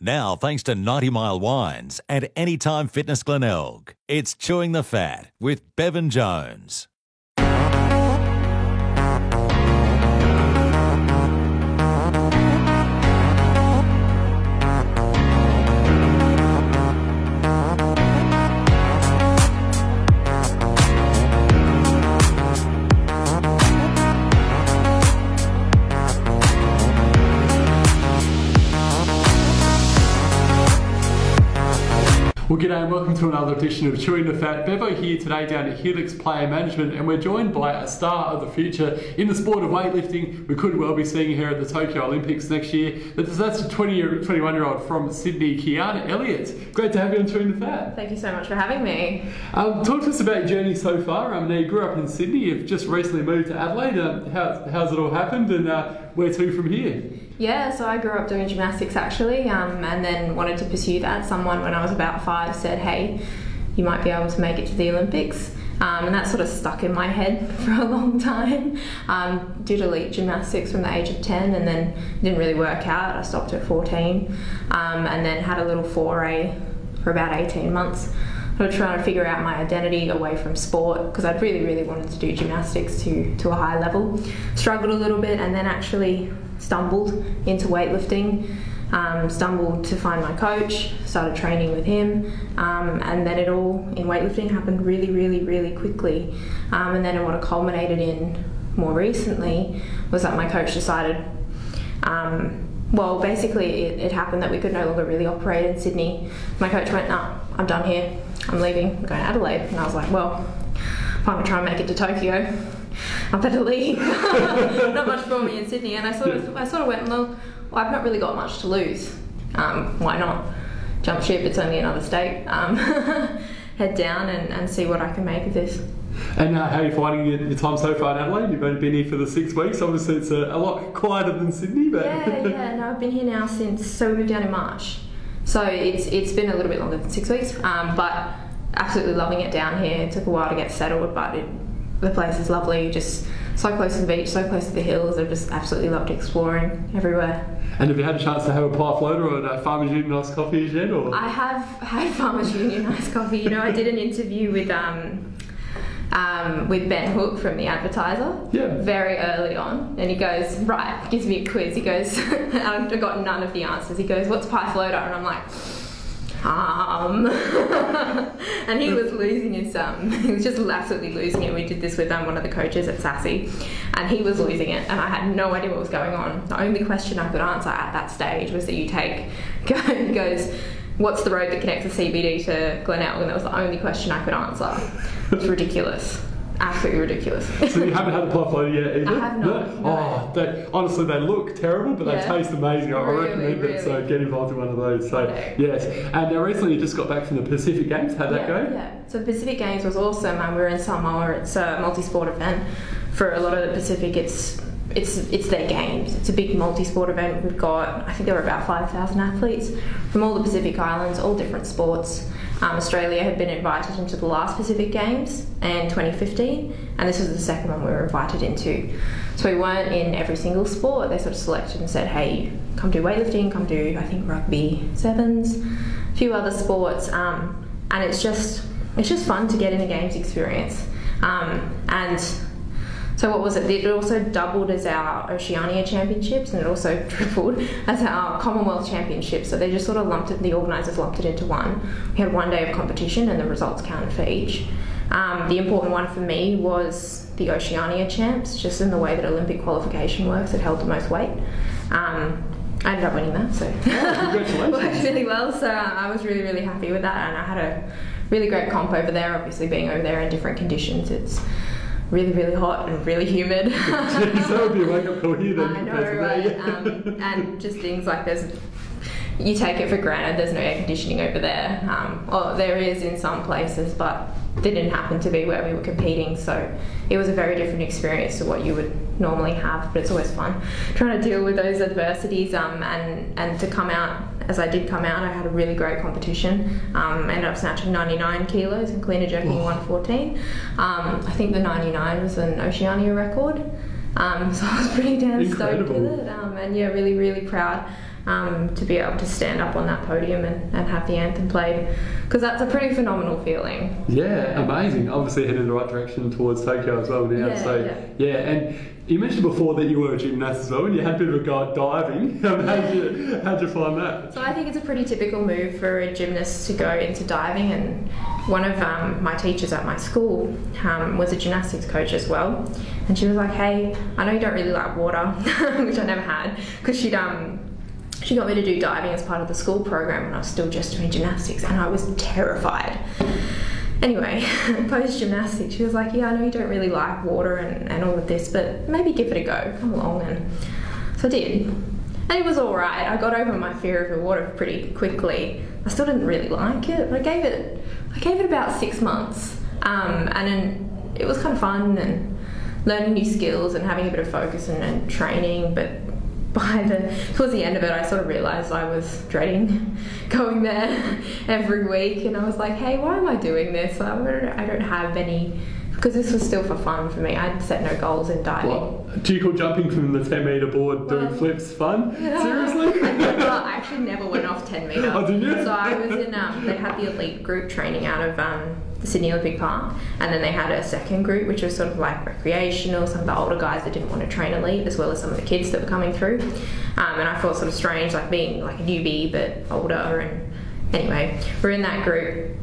Now, thanks to 90 Mile Wines and Anytime Fitness Glenelg, it's Chewing the Fat with Bevan Jones. Well, g'day and welcome to another edition of Chewing the Fat. Bevo here today down at Helix Player Management, and we're joined by a star of the future in the sport of weightlifting. We could well be seeing her at the Tokyo Olympics next year. But that's a 20 year, 21 year old from Sydney, Kiana Elliott. Great to have you on Chewing the Fat. Thank you so much for having me. Um, talk to us about your journey so far. I mean, you grew up in Sydney, you've just recently moved to Adelaide. Um, how, how's it all happened, and uh, where to from here? Yeah, so I grew up doing gymnastics actually, um, and then wanted to pursue that. Someone when I was about five said, "Hey, you might be able to make it to the Olympics." Um, and that sort of stuck in my head for a long time. Um, did elite gymnastics from the age of 10 and then didn't really work out. I stopped at 14 um, and then had a little foray for about 18 months. I was trying to figure out my identity away from sport because I'd really, really wanted to do gymnastics to, to a high level. Struggled a little bit and then actually stumbled into weightlifting. Um, stumbled to find my coach, started training with him, um, and then it all in weightlifting happened really, really, really quickly. Um, and then what it culminated in more recently was that my coach decided, um, well, basically it, it, happened that we could no longer really operate in Sydney. My coach went, nah, I'm done here, I'm leaving, I'm going to Adelaide. And I was like, well, I'm going to try and make it to Tokyo, I better leave. not much for me in Sydney. And I sort of, I sort of went, well, well I've not really got much to lose. Um, why not jump ship? It's only another state. Um, head down and, and see what I can make of this. And uh, how are you finding your, your, time so far in Adelaide? You've only been here for the six weeks. Obviously, it's a, a lot quieter than Sydney, but yeah, yeah. No, I've been here now since so we moved down in March. So it's it's been a little bit longer than six weeks, um, but absolutely loving it down here. It took a while to get settled, but it the place is lovely, just so close to the beach, so close to the hills. I've just absolutely loved exploring everywhere. And have you had a chance to have a pie floater or a Farmers Union iced coffee yet? Or? I have had Farmers Union iced coffee. You know, I did an interview with um, um, with Ben Hook from the Advertiser yeah. very early on, and he goes, right, gives me a quiz. He goes, I've got none of the answers. He goes, what's pie floater? And I'm like um, and he was losing his um, he was just absolutely losing it. We did this with um, one of the coaches at SASI, and he was losing it, and I had no idea what was going on. The only question I could answer at that stage was that you take goes. What's the road that connects the CBD to Glenelg? And that was the only question I could answer. It's ridiculous absolutely ridiculous. so you haven't had a pie floater yet either? I have not. No? Oh, they, honestly, they look terrible, but yeah. they taste amazing. I really, recommend really. it. So get involved in one of those. So yes, and now recently you just got back from the Pacific Games. How'd yeah, that go? Yeah. So the Pacific Games was awesome, and we were in Samoa. It's a multi-sport event. For a lot of the Pacific, it's it's it's their games. It's a big multi-sport event. We've got I think there were about five thousand athletes from all the Pacific Islands, all different sports. Um, Australia had been invited into the last Pacific Games in 2015, and this was the second one we were invited into. So we weren't in every single sport. They sort of selected and said, "Hey, come do weightlifting, come do I think rugby sevens, a few other sports," um, and it's just it's just fun to get in a games experience. Um, and so what was it? It also doubled as our Oceania Championships, and it also tripled as our Commonwealth Championships. So they just sort of lumped it. The organisers lumped it into one. We had one day of competition, and the results counted for each. Um, the important one for me was the Oceania Champs, just in the way that Olympic qualification works. It held the most weight. Um, I ended up winning that, so oh, worked really well. So I was really, really happy with that, and I had a really great comp over there. Obviously, being over there in different conditions, it's really, really hot and really humid. That would be a wake up call here then. I know, right? um, and just things like there's, you take it for granted there's no air conditioning over there. Um, or there is in some places, but they didn't happen to be where we were competing. So it was a very different experience to what you would normally have, but it's always fun trying to deal with those adversities um, and, and to come out as I did come out, I had a really great competition. Um, ended up snatching 99 kilos and clean and jerking 114. Um, I think the 99 was an Oceania record. Um, so I was pretty damn Incredible. stoked with it. Um, and yeah, really, really proud. um, to be able to stand up on that podium and, and have the anthem played because that's a pretty phenomenal feeling. Yeah, amazing. Obviously heading in the right direction towards Tokyo as well now. Yeah, so yeah. yeah. and you mentioned before that you were a gymnast as well, and you had a bit of a go diving. how'd you how'd you find that? So I think it's a pretty typical move for a gymnast to go into diving, and one of um, my teachers at my school um, was a gymnastics coach as well, and she was like, "Hey, I know you don't really like water, which I never had, because she'd um." She got me to do diving as part of the school program when I was still just doing gymnastics, and I was terrified. Anyway, post gymnastics, she was like, Yeah, I know you don't really like water and, and all of this, but maybe give it a go. Come along. And so I did. And it was alright. I got over my fear of the water pretty quickly. I still didn't really like it. but I gave it I gave it about six months. Um, and then it was kind of fun and learning new skills and having a bit of focus and, and training, but by the towards the end of it, I sort of realised I was dreading going there every week, and I was like, "Hey, why am I doing this? I don't, I don't have any." Because this was still for fun for me. I'd set no goals in diving. What? Do you call jumping from the 10 metre board doing flips fun? Yeah. Seriously? I, never, I actually never went off 10 metre. Oh, didn't you? So I was in, um, they had the elite group training out of um, the Sydney Olympic Park, and then they had a second group, which was sort of like recreational, some of the older guys that didn't want to train elite, as well as some of the kids that were coming through. Um, and I felt sort of strange, like being like a newbie but older. And anyway, we're in that group.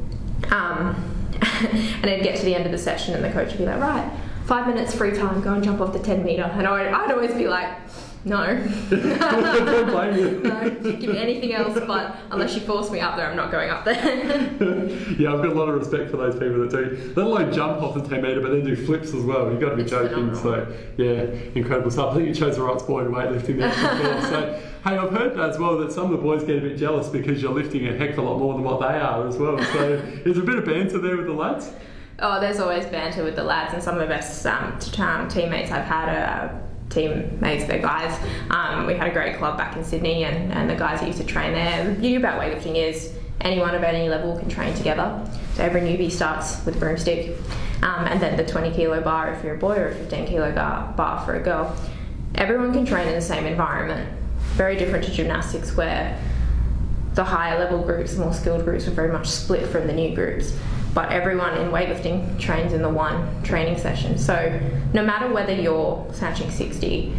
Um, and I'd get to the end of the session, and the coach would be like, right, five minutes free time, go and jump off the 10 metre. And I'd, I'd always be like, no. Don't blame you. no, give me anything else, but unless you force me up there, I'm not going up there. yeah, I've got a lot of respect for those people that do, let alone jump off the 10 metre, but then do flips as well. You've got to be It's joking. phenomenal. So, yeah, incredible stuff. I think you chose the right sport in weightlifting there. so, hey, I've heard that as well that some of the boys get a bit jealous because you're lifting a heck of a lot more than what they are as well. So, there's a bit of banter there with the lads. oh, there's always banter with the lads, and some of the best um, um, teammates I've had are teammates, they're guys. Um, we had a great club back in Sydney, and, and the guys that used to train there. The beauty about weightlifting is anyone of any level can train together. So every newbie starts with a broomstick, um, and then the 20 kilo bar if you're a boy, or a 15 kilo bar, bar for a girl. Everyone can train in the same environment. Very different to gymnastics, where the higher level groups, the more skilled groups, were very much split from the new groups. But everyone in weightlifting trains in the one training session. So no matter whether you're snatching 60,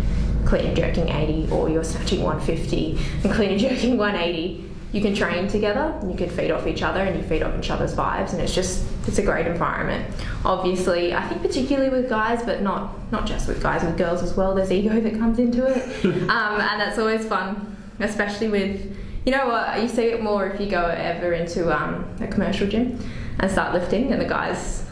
clean and jerking 80, or you're snatching 150 and clean and jerking 180, you can train together and you can feed off each other and you feed off each other's vibes and it's just it's a great environment. Obviously i think particularly with guys but not not just with guys with girls as well there's ego that comes into it. Um, and that's always fun especially with you know what you see it more if you go ever into um, a commercial gym and start lifting and the guys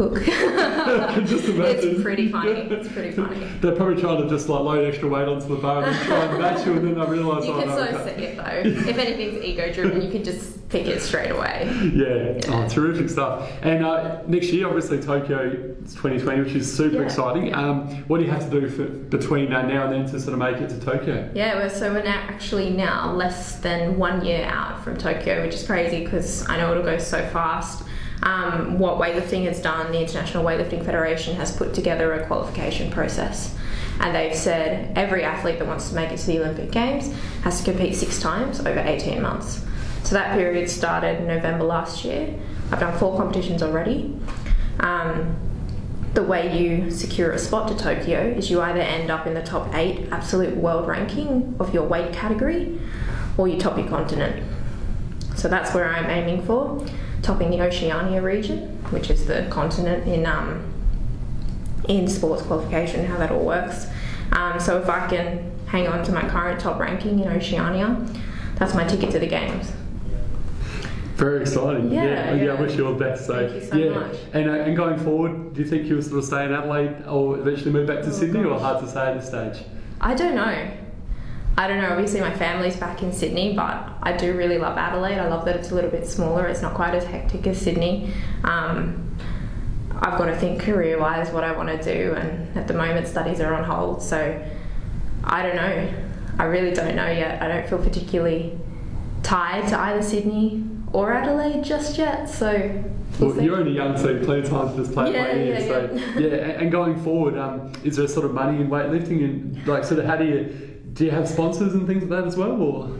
imagine. it's pretty funny it's pretty funny They're probably trying to just like load extra weight onto the bar and try and match you, and then they realise, you oh can no. so okay. it though if anything's ego driven you can just pick it straight away Yeah, Yeah. Oh, terrific stuff. And uh, next year, obviously, Tokyo 2020, which is super Yeah, exciting. yeah. Um, what do you have to do for, between uh, now and then to sort of make it to Tokyo? Yeah, we're, so we're now actually now less than one year out from Tokyo, which is crazy because I know it'll go so fast. Um, what weightlifting has done, the International Weightlifting Federation has put together a qualification process. And they've said every athlete that wants to make it to the Olympic Games has to compete six times over 18 months. So that period started in November last year. I've done four competitions already. Um, the way you secure a spot to Tokyo is you either end up in the top eight absolute world ranking of your weight category or you top your continent. So that's where I'm aiming for, topping the Oceania region, which is the continent in um, in sports qualification, how that all works. Um, so if I can hang on to my current top ranking in Oceania, that's my ticket to the games. Very exciting. Yeah, yeah. yeah. I wish you all the best. So, Thank you so yeah. much. And, uh, and going forward, do you think you'll sort of stay in Adelaide or eventually move back to Oh, Sydney, or gosh. hard to say at this stage? I don't know. I don't know. Obviously, my family's back in Sydney, but I do really love Adelaide. I love that it's a little bit smaller. It's not quite as hectic as Sydney. Um, I've got to think career-wise what I want to do, and at the moment, studies are on hold. So I don't know. I really don't know yet. I don't feel particularly tied to either Sydney or Adelaide just yet. So we'll Well, you're only young, so plenty of time to just play it Yeah, by ear. yeah, so, yeah. and- and going forward, um, is there sort of money in weightlifting, and like, sort of, how do you Do you have sponsors and things like that as well, or?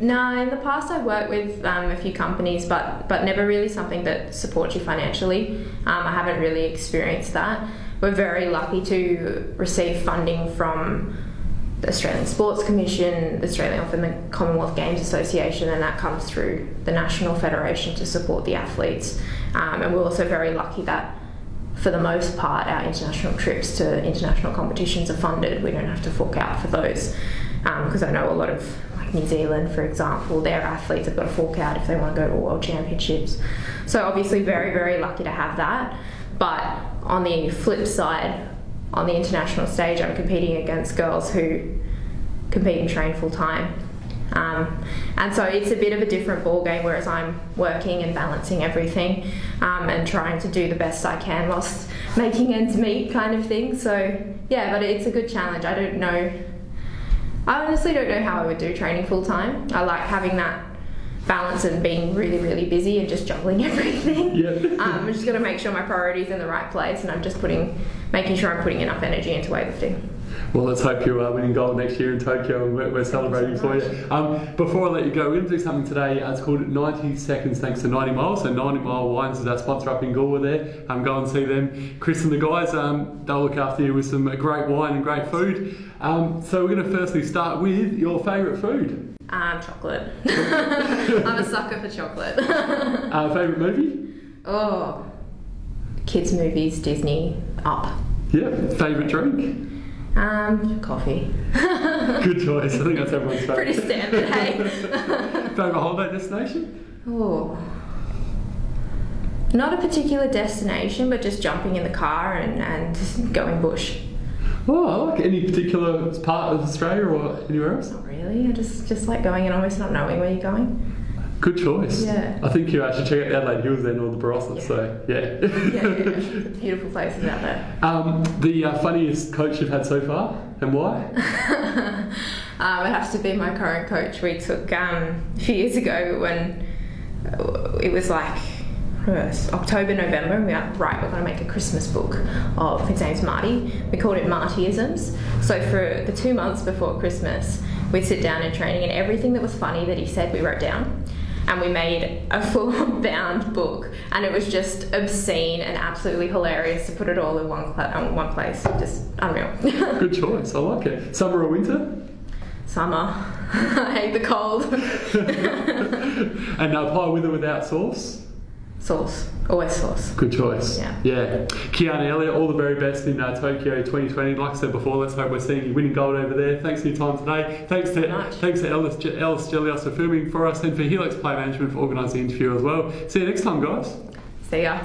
No, in the past I've worked with um, a few companies, but but never really something that supports you financially. Um, I haven't really experienced that. We're very lucky to receive funding from the Australian Sports Commission, the Australian and the Commonwealth Games Association, and that comes through the National Federation to support the athletes. Um, and we're also very lucky that, for the most part, our international trips to international competitions are funded. We don't have to fork out for those because um, I know a lot of like New Zealand, for example, their athletes have got to fork out if they want to go to World Championships. So obviously, very very lucky to have that. But on the flip side, on the international stage, I'm competing against girls who compete and train full time. Um, and so it's a bit of a different ball game, whereas I'm working and balancing everything um, and trying to do the best I can whilst making ends meet, kind of thing. So yeah, but it's a good challenge. I don't know. I honestly don't know how I would do training full time. I like having that balance and being really, really busy and just juggling everything. Yeah. um, I'm just going to make sure my priorities in the right place, and I'm just putting, making sure I'm putting enough energy into weightlifting. Well, let's hope you're uh, winning gold next year in Tokyo, and we're, we're celebrating for you. Um, before I let you go, we're going to do something today. Uh, it's called 90 Seconds Thanks to 90 Miles. So 90 Mile Wines is our sponsor up in Galway there. Um, go and see them. Chris and the guys, um, they'll look after you with some great wine and great food. Um, so we're going to firstly start with your favourite food. Um, chocolate. I'm a sucker for chocolate. uh, favourite movie? Oh, kids' movies, Disney, Up. Yeah. Favourite drink? Um, coffee. Good choice. I think that's everyone's favourite. Pretty standard, hey. favourite holiday destination? Oh. Not a particular destination, but just jumping in the car and, and going bush. Oh, I like any particular part of Australia or anywhere else? Not really. I just just like going and almost not knowing where you're going. Good choice. Yeah. I think you should check out the Adelaide Hills then or the Barossa. Yeah. So yeah. Yeah, yeah, beautiful places out there. Um, the uh, funniest coach you've had so far and why? um, it has to be my current coach. We took um, a few years ago when it was like October, November, and we were like, right, we're going to make a Christmas book of, his name's Marty. We called it Martyisms. So for the two months before Christmas, we'd sit down in training, and everything that was funny that he said, we wrote down. And we made a full bound book, and it was just obscene and absolutely hilarious to put it all in one, cl- one place. Just unreal. Good choice. I like it. Summer or winter? Summer. I hate the cold. and uh, pie with or without sauce? Sauce. Always sauce. Good choice. Yeah. Yeah. Kiana Elliott, all the very best in uh, Tokyo 2020. Like I said before, let's hope we're seeing you winning gold over there. Thanks for your time today. Thanks to thanks to Ellis, Ellis Gelios for filming for us and for Helix Play Management for organising the interview as well. See you next time, guys. See ya.